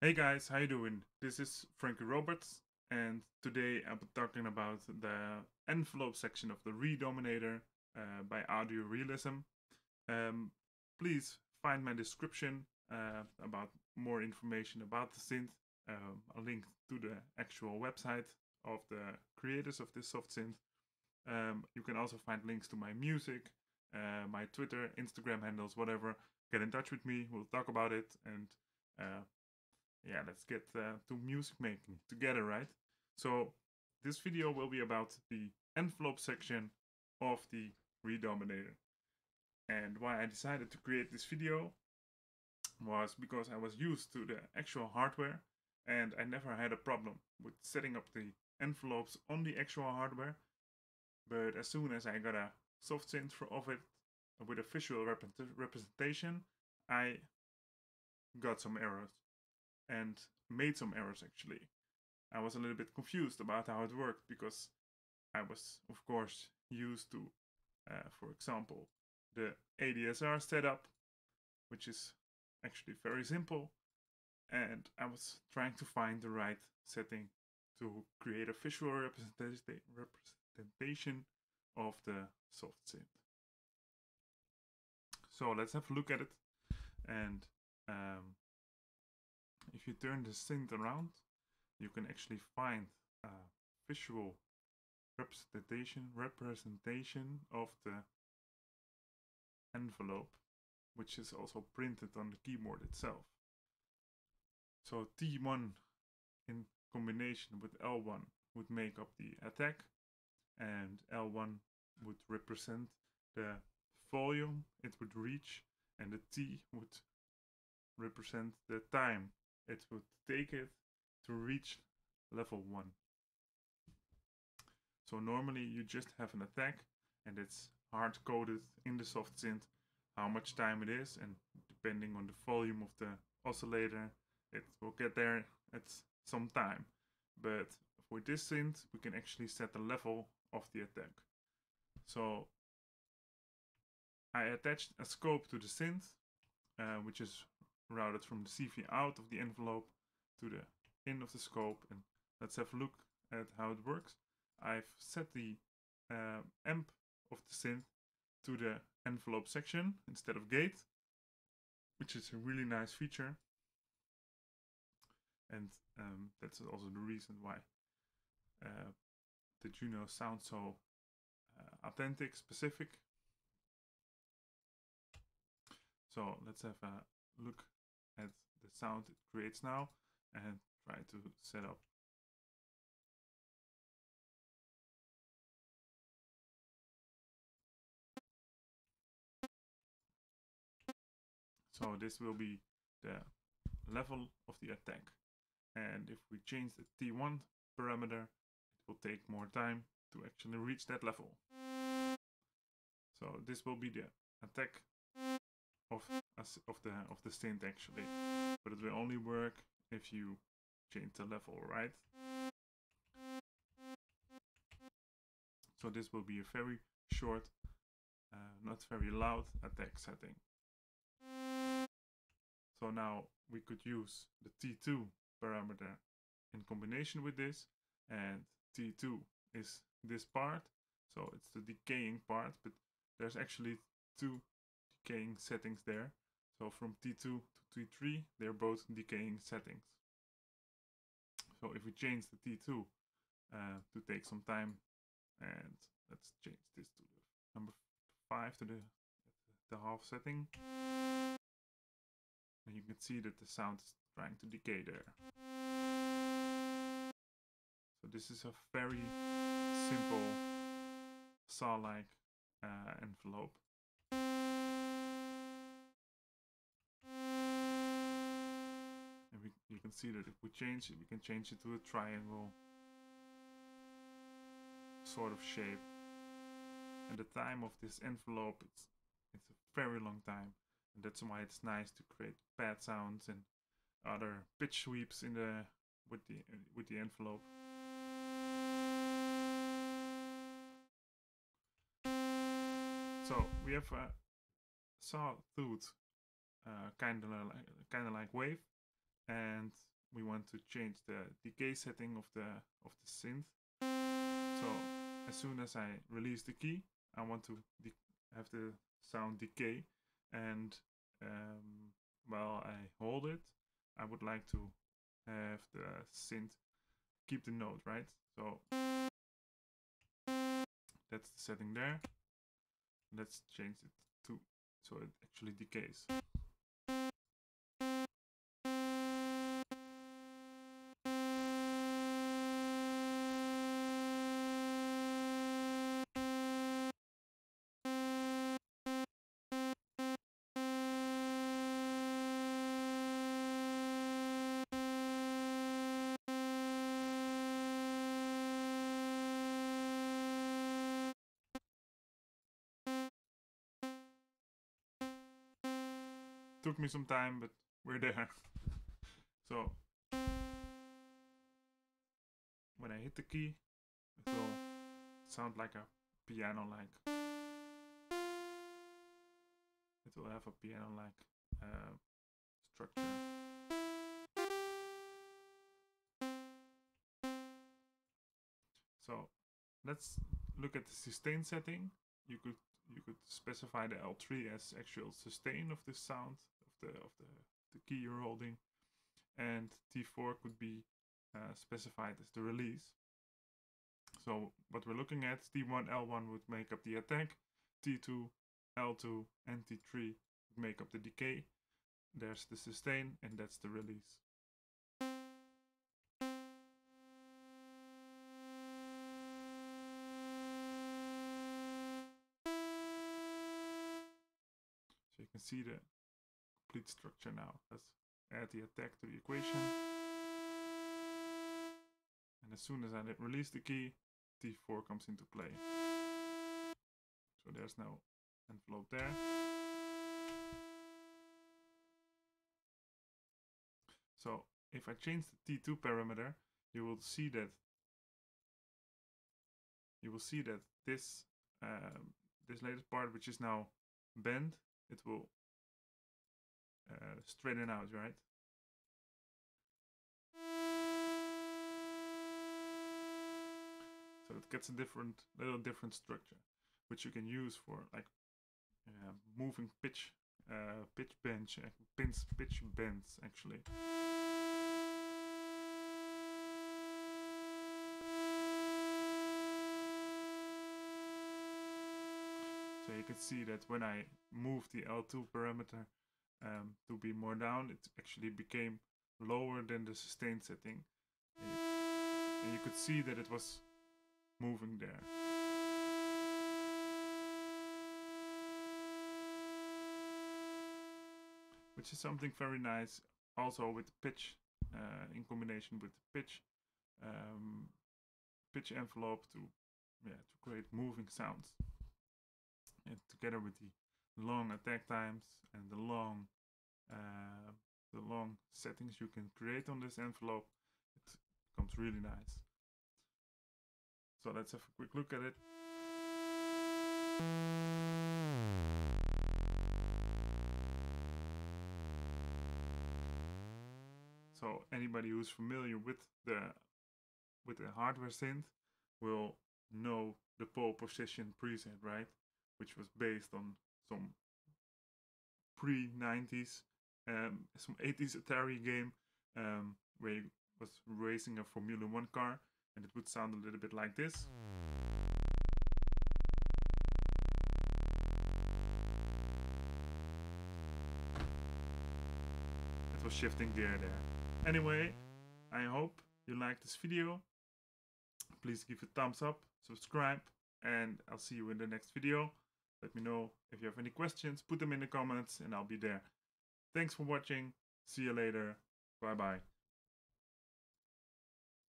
Hey guys, how you doing? This is Frankie Roberts, and today I'm talking about the envelope section of the Redominator uh, by Audio Realism. Um, please find my description uh, about more information about the synth. Um, a link to the actual website of the creators of this soft synth. Um, you can also find links to my music, uh, my Twitter, Instagram handles, whatever. Get in touch with me. We'll talk about it and uh, yeah, let's get uh, to music making together, right? So this video will be about the envelope section of the Redominator. And why I decided to create this video was because I was used to the actual hardware and I never had a problem with setting up the envelopes on the actual hardware. But as soon as I got a soft synth of it with a visual rep representation, I got some errors and made some errors actually. I was a little bit confused about how it worked because I was, of course, used to, uh, for example, the ADSR setup, which is actually very simple. And I was trying to find the right setting to create a visual representation of the soft synth. So let's have a look at it and um, you turn the synth around, you can actually find a visual representation representation of the envelope, which is also printed on the keyboard itself. So T1 in combination with L1 would make up the attack, and L1 would represent the volume it would reach, and the T would represent the time it would take it to reach level 1. So normally you just have an attack and it's hard coded in the soft synth how much time it is and depending on the volume of the oscillator it will get there at some time. But for this synth we can actually set the level of the attack. So I attached a scope to the synth uh, which is routed from the CV out of the envelope to the in of the scope. And let's have a look at how it works. I've set the uh, amp of the synth to the envelope section instead of gate, which is a really nice feature. And um, that's also the reason why uh, the Juno sounds so uh, authentic, specific. So let's have a look sound it creates now and try to set up So this will be the level of the attack. And if we change the T1 parameter, it will take more time to actually reach that level. So this will be the attack of of the of the synth actually, but it will only work if you change the level, right? So this will be a very short, uh, not very loud attack setting. So now we could use the T2 parameter in combination with this, and T2 is this part, so it's the decaying part, but there's actually two decaying settings there. So from T2 to T3, they're both decaying settings. So if we change the T2 uh, to take some time, and let's change this to the number 5 to the, the half setting. And you can see that the sound is trying to decay there. So this is a very simple saw-like uh, envelope. You can see that if we change it, we can change it to a triangle sort of shape. And the time of this envelope, it's, it's a very long time. And that's why it's nice to create pad sounds and other pitch sweeps in the with the with the envelope. So we have a sawtooth uh, kind of like, kind of like wave and we want to change the decay setting of the of the synth. So as soon as I release the key, I want to have the sound decay, and um, while I hold it, I would like to have the synth keep the note, right? So that's the setting there. Let's change it to so it actually decays. Took me some time, but we're there. so when I hit the key, it will sound like a piano like. It will have a piano like uh, structure. So let's look at the sustain setting. You could you could specify the L3 as actual sustain of the sound of the of the, the key you're holding, and T4 could be uh, specified as the release. So what we're looking at, T1, L1 would make up the attack, T2, L2, and T3 would make up the decay. There's the sustain, and that's the release. Can see the complete structure now. Let's add the attack to the equation. And as soon as I release the key, T4 comes into play. So there's no envelope there. So if I change the T2 parameter, you will see that you will see that this um, this latest part, which is now bent, it will uh, straighten out, right? So it gets a different, little different structure, which you can use for like uh, moving pitch, uh, pitch bench, uh, pins, pitch bends actually. So you can see that when I move the L2 parameter um, to be more down, it actually became lower than the sustain setting. And you, and you could see that it was moving there. Which is something very nice also with pitch uh, in combination with the pitch um, pitch envelope to yeah to create moving sounds together with the long attack times and the long uh, the long settings you can create on this envelope it becomes really nice. So let's have a quick look at it. So anybody who's familiar with the with the hardware synth will know the pole position preset right which was based on some pre 90s, um, some 80s Atari game um, where you was racing a Formula One car, and it would sound a little bit like this. It was shifting gear there. Anyway, I hope you liked this video. Please give a thumbs up, subscribe, and I'll see you in the next video. Let me know if you have any questions, put them in the comments and I'll be there. Thanks for watching. See you later. Bye bye.